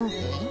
Okay.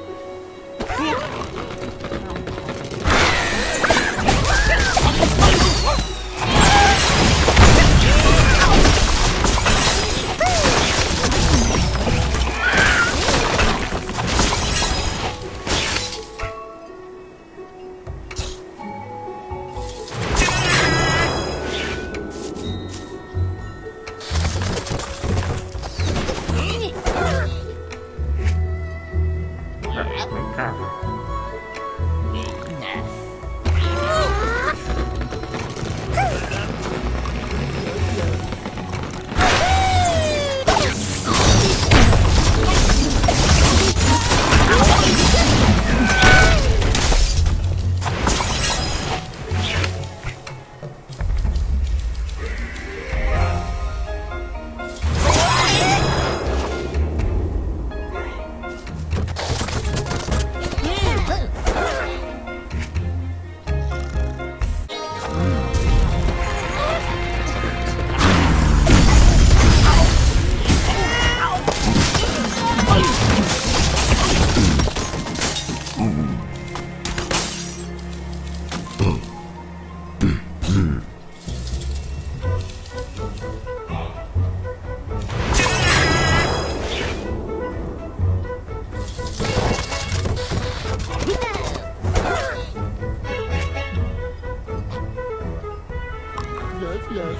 yes, yes.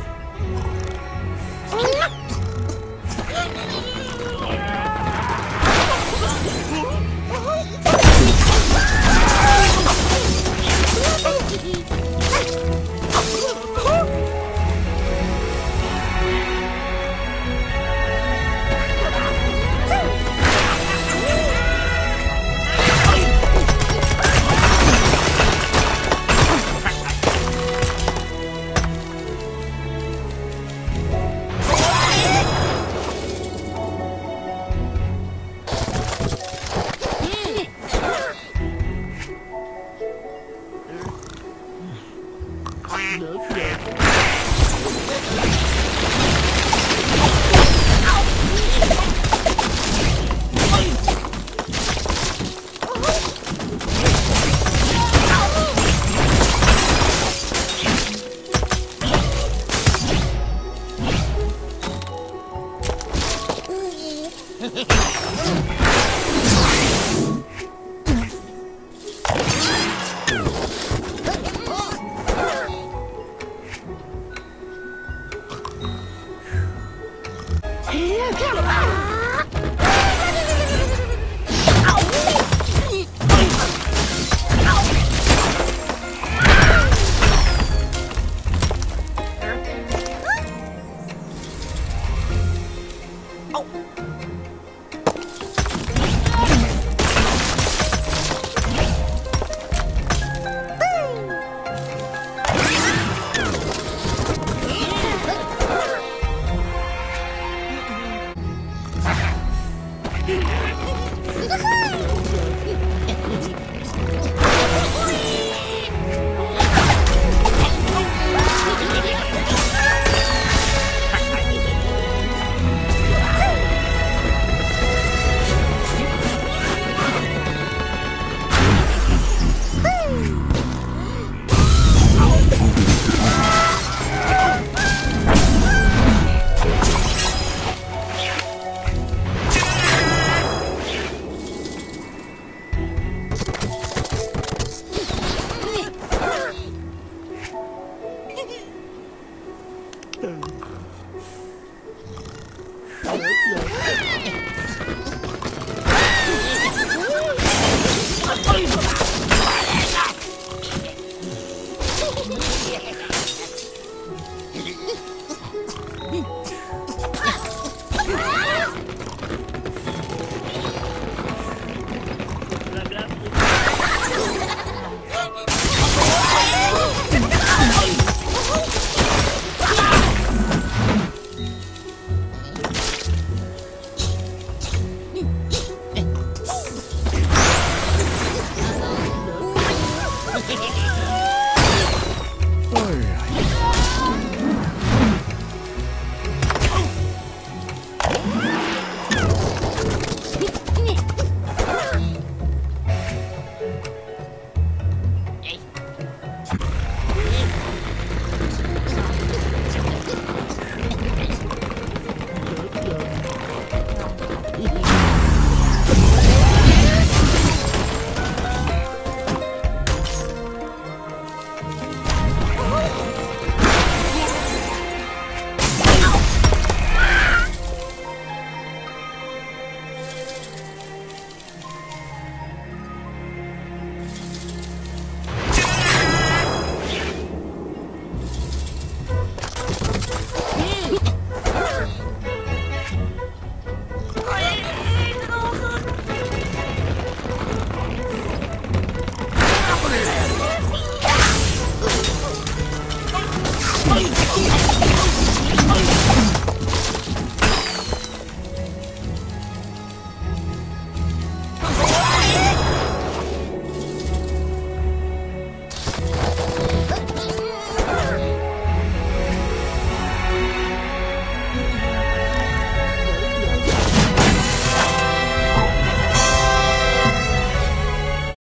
Oh, created. Ah! 好屌！